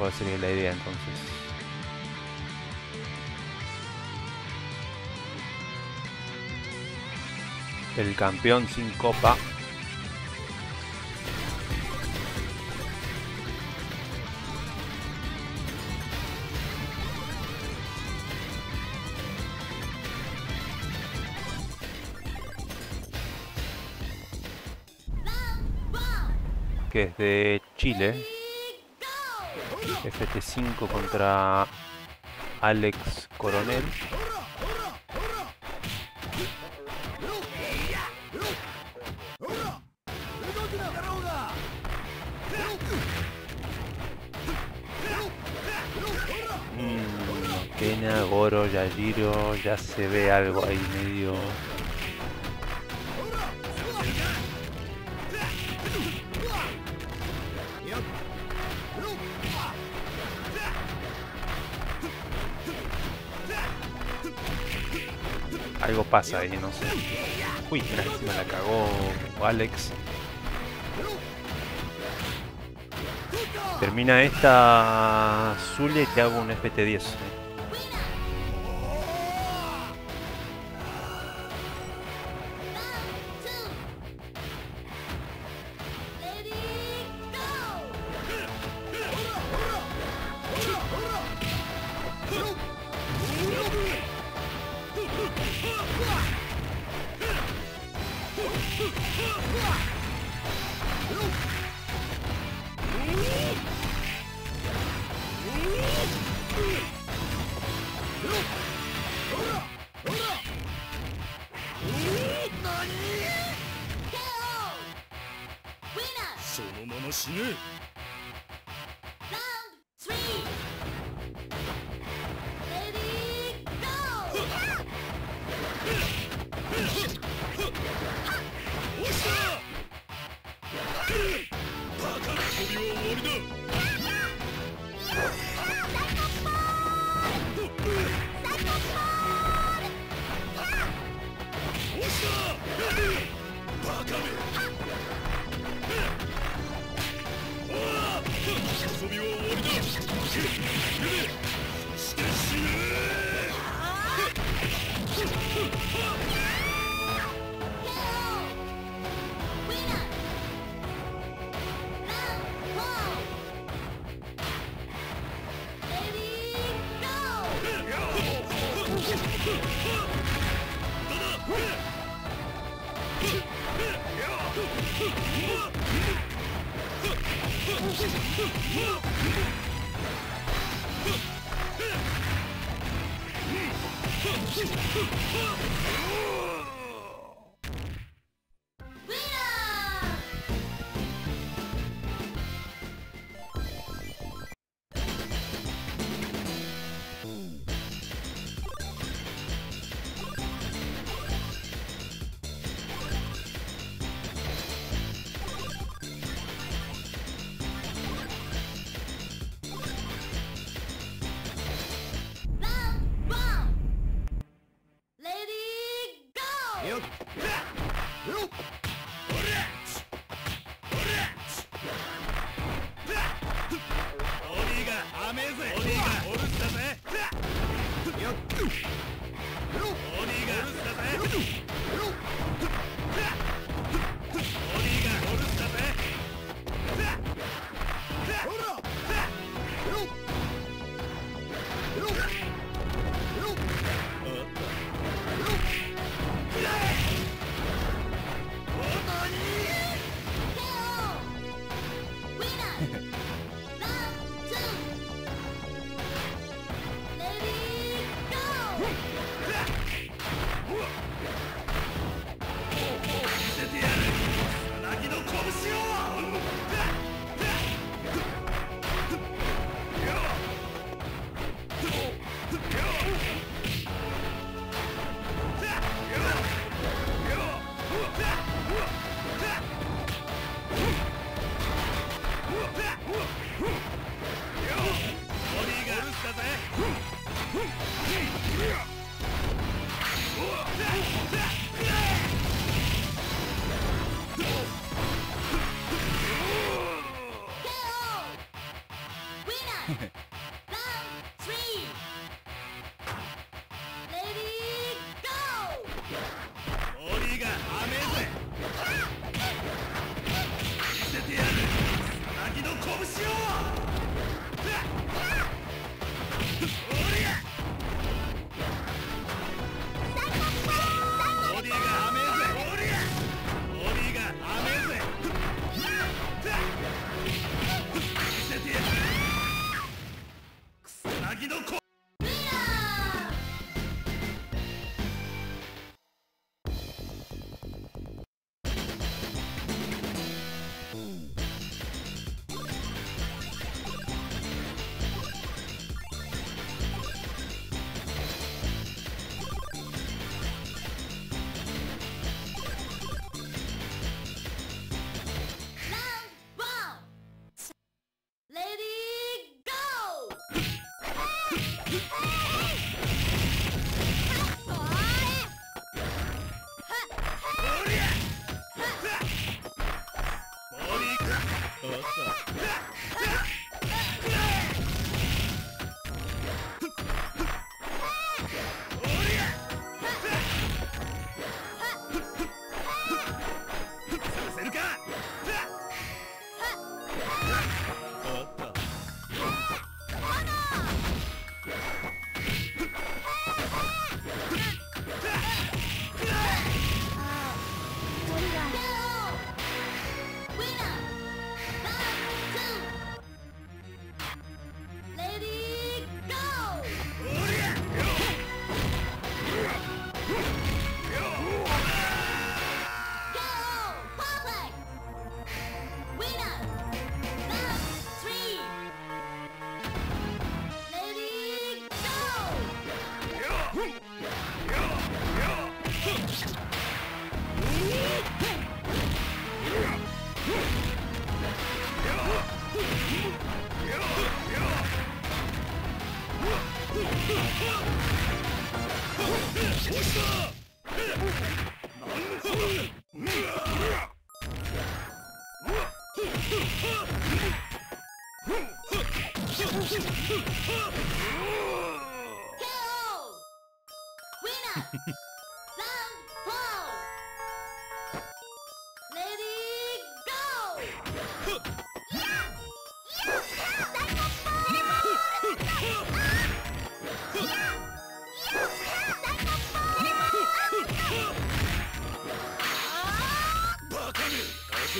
cuál sería la idea entonces. El campeón sin copa. que es de Chile. FT5 contra Alex Coronel. Mm, Kena, Goro, Yajiro, ya se ve algo ahí medio... Algo pasa ahí, no sé. Uy, mira, me la cagó Alex. Termina esta Zulia y te hago un FT10. バ死。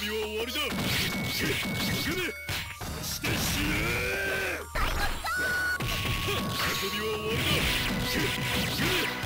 びは終わりだ。して死ね遊びは終わりだ。ね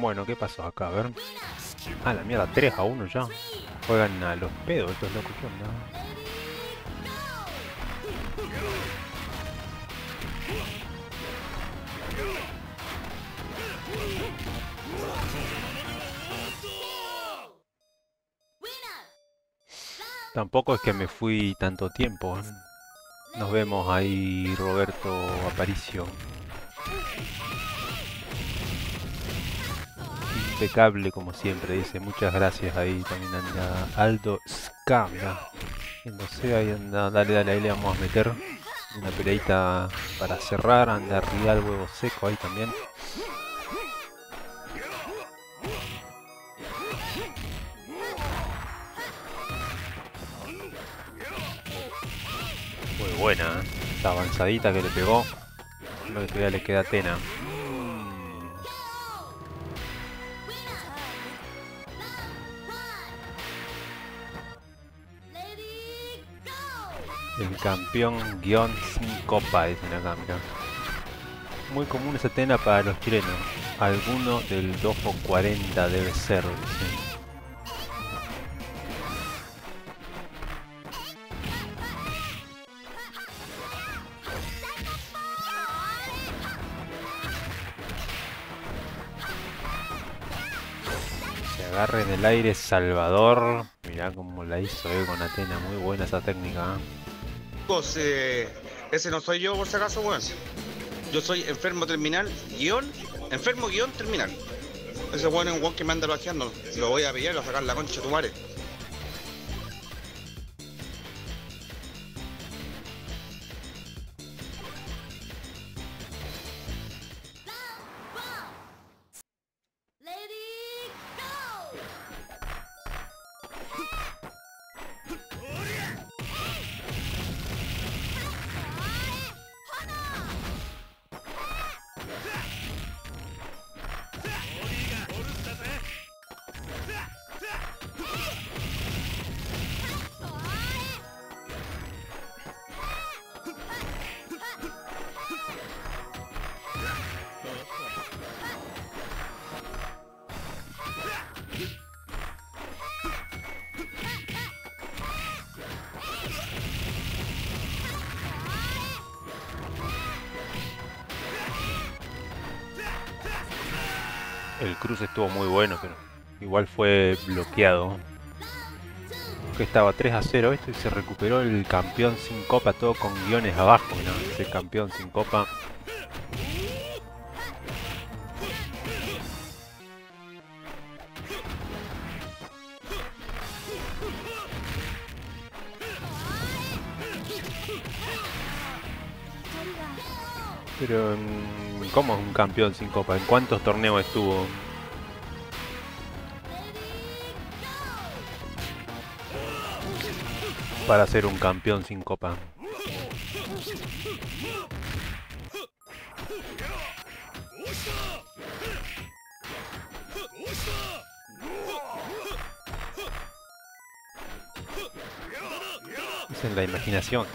bueno, ¿qué pasó acá? A ver. Ah, la mierda, 3 a 1 ya. Juegan a los pedos estos locos, ¿qué onda? Tampoco es que me fui tanto tiempo. ¿eh? Nos vemos ahí, Roberto Aparicio. Impecable como siempre, dice. Muchas gracias ahí. También anda Aldo Ska, mirá. Yéndose, ahí anda. Dale, dale, ahí le vamos a meter una peleita para cerrar. Anda Rial Huevo Seco ahí también. Muy buena, ¿eh? Esta avanzadita que le pegó. Lo que todavía le queda Atena. El campeón guion sin copa, dicen acá, mirá. Muy común esa Atena para los chilenos. Alguno del 2 o 40 debe ser, dicen. Agarre en el aire Salvador. Mirá cómo la hizo eh, con Atena. Muy buena esa técnica. ¿eh? Chicos, eh, ese no soy yo por si acaso, weón. Yo soy enfermo terminal, guion, enfermo guion terminal. Ese weón es un weón que me anda bajeando. Lo voy a pillar y lo voy a sacar la concha de tu madre. El cruce estuvo muy bueno, pero igual fue bloqueado. Que estaba 3 a 0 esto y se recuperó el campeón sin copa, todo con guiones abajo, ¿no? Ese campeón sin copa. Pero, ¿cómo es un campeón sin copa? ¿En cuántos torneos estuvo? Para ser un campeón sin copa. Es en la imaginación.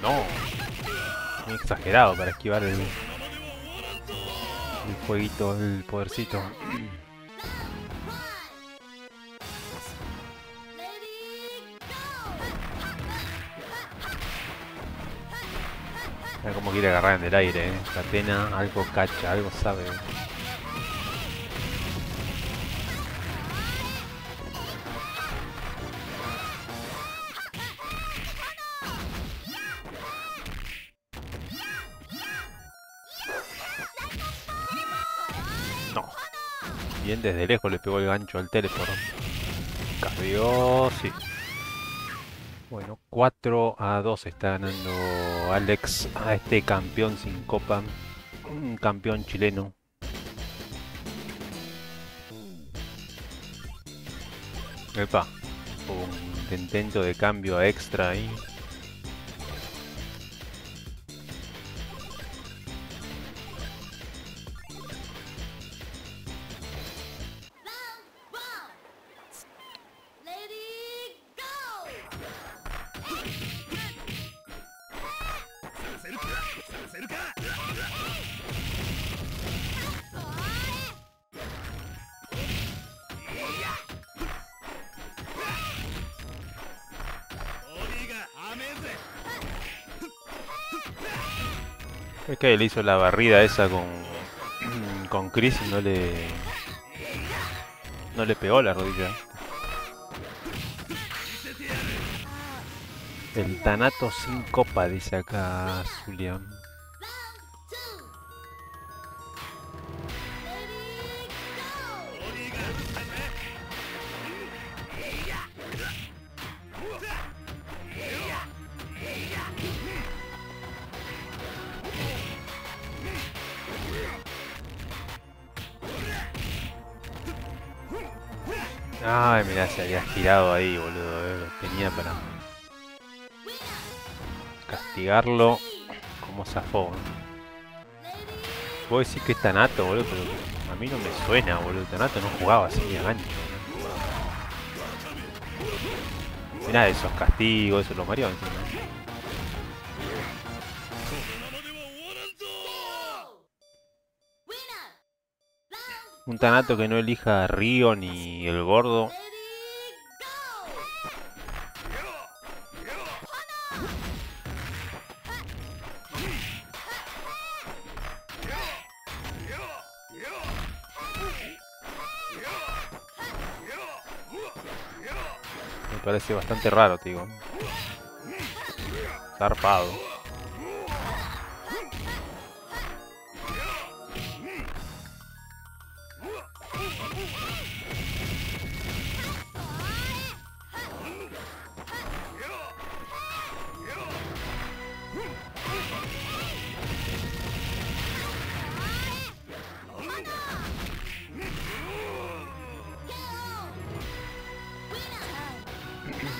No. Muy exagerado para esquivar el, el fueguito, el podercito. Mira cómo quiere agarrar en el aire, eh. Catena, algo cacha, algo sabe. Desde lejos le pegó el gancho al teleport. Carrió, sí. Bueno, 4 a 2 está ganando Alex a este campeón sin copa. Un campeón chileno. Epa, un intento de cambio a extra ahí. Que le hizo la barrida esa con con Chris y no le no le pegó la rodilla. El Tanato sin copa, dice acá Zulian. tirado ahí, boludo. Eh. Tenía para castigarlo como zafó. Puedo decir que es Tanato, boludo, pero a mí no me suena, boludo. Tanato no jugaba así ni a gancho. Esos castigos, esos lo mareó. Un Tanato que no elija a Río ni el gordo. Parece bastante raro, digo. Zarpado.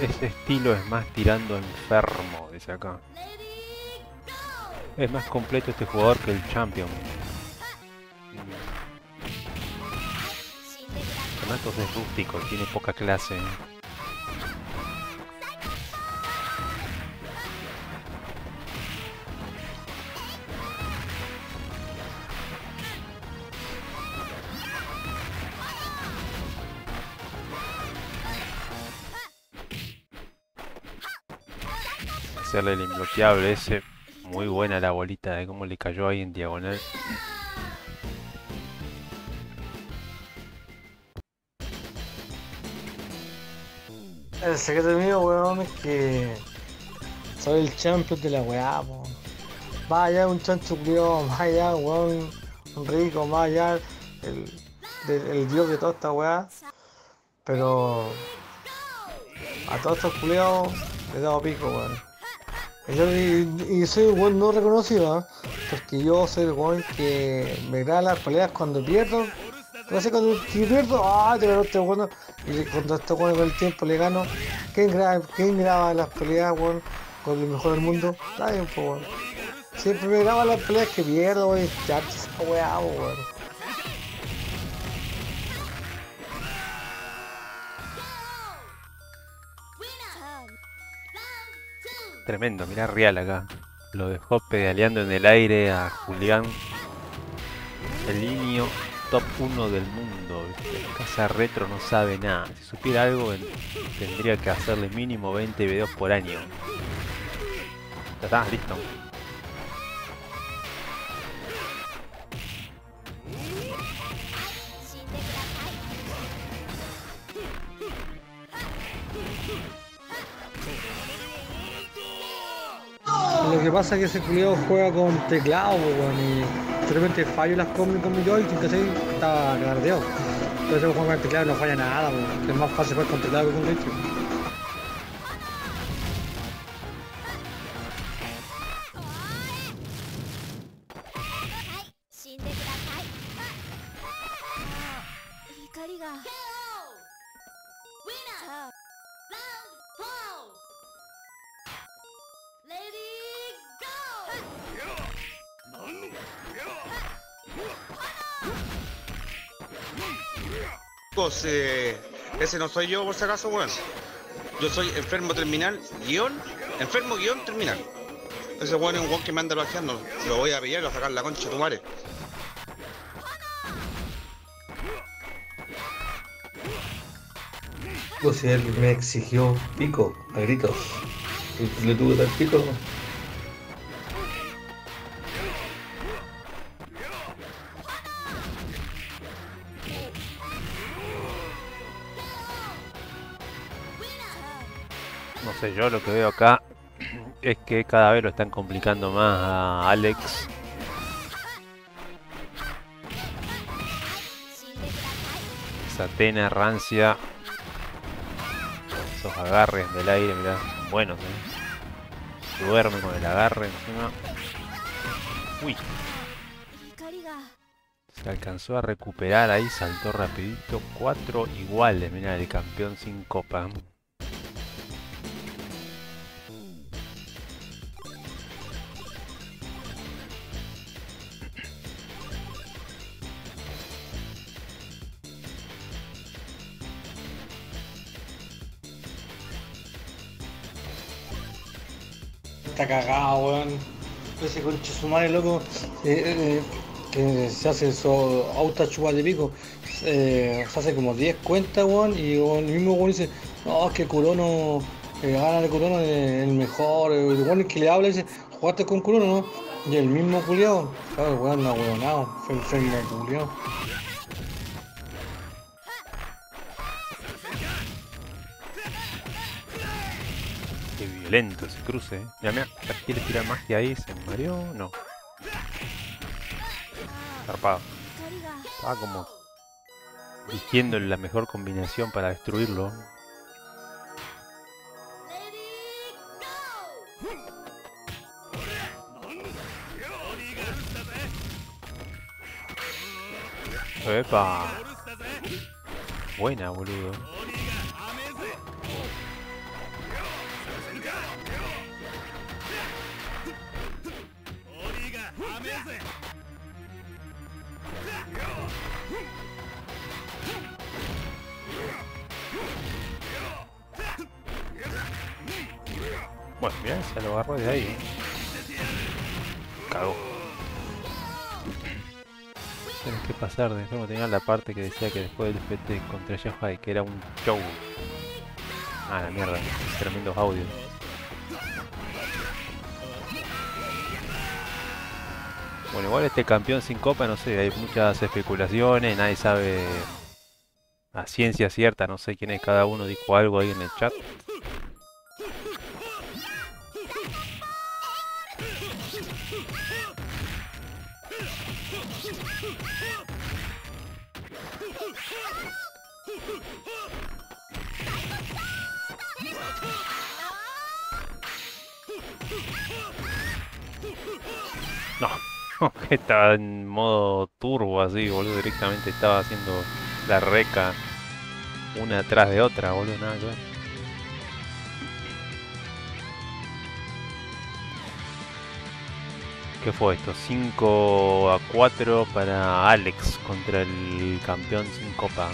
Ese estilo es más tirando enfermo, dice acá. Es más completo este jugador que el Champion. Thanatos es rústico, tiene poca clase. Hacerle el imbloqueable ese. Muy buena la bolita de cómo le cayó ahí en diagonal. El secreto mío, weón, es que soy el champion de la weá, po. Un chancho culiao, vaya weón, un rico, el, del- el dios de toda esta weá. Pero a todos estos culiados les he dado pico, weón. Y, y- soy un no reconocido, ¿eh? porque yo soy el weón que me graba las peleas cuando pierdo. No cuando pierdo, ah, te ganó este weón. Y cuando este weón con el tiempo le gano, ¿quién graba, quién graba las peleas, weón, con el mejor del mundo? Nadie, weón. Siempre me graba las peleas que pierdo, weón, ya, esa weá, weón. Tremendo, mirá Real acá. Lo dejó pedaleando en el aire a Julián. El niño top 1 del mundo. Casa Retro no sabe nada. Si supiera algo, en- tendría que hacerle mínimo 20 videos por año. Ya está, listo. Que pasa es que ese culiado juega con teclado, y de fallo las combos con mi joystick, ¿cachai? Está cardeado. Entonces juega con teclado y no falla nada, es más fácil jugar con teclado que con joystick. Chicos, eh, ese no soy yo por si acaso, weón. Yo soy enfermo terminal, guion, enfermo guion terminal. Ese weón es un weón que me anda lojeando. Lo voy a pillar y lo voy a sacar la concha tu madre. Pues si él me exigió pico a gritos. Le tuve dar pico. Yo lo que veo acá es que cada vez lo están complicando más a Alex. Esa tena rancia. Esos agarres del aire, mirá, son buenos, eh. Duerme con el agarre encima. Uy, se alcanzó a recuperar ahí, saltó rapidito. Cuatro iguales, mirá, el campeón sin copa. Está cagado, weón. Ese conche su madre, loco, eh, eh, que se hace su auto chupa de pico. eh, se hace como 10 cuentas, weón, y weón, el mismo weón dice, no, es que Curono, eh, gana de Curono el mejor. eh, El weón que le habla dice, jugaste con Curono, ¿no? Y el mismo culiao, claro, el weón no weonado, fue enfermo culiao. Violento ese cruce, eh. Mira, mira, quiere tirar magia ahí, se mareó, no. Zarpado. Estaba como eligiendo la mejor combinación para destruirlo. Epa. Buena, boludo. Bueno, mirá, se lo agarró de ahí. ¿eh? Cagó. Tienes que pasar de enfermo. Tenía la parte que decía que después del FT contra Yahai, que era un show. Ah, la mierda. Tremendos audios. Bueno, igual este campeón sin copa, no sé, hay muchas especulaciones, nadie sabe a ciencia cierta, no sé quién es cada uno, dijo algo ahí en el chat. No, estaba en modo turbo así, boludo, directamente estaba haciendo la reca una atrás de otra, boludo, nada que ver. ¿Qué fue esto? 5 a 4 para Alex contra el campeón sin copa.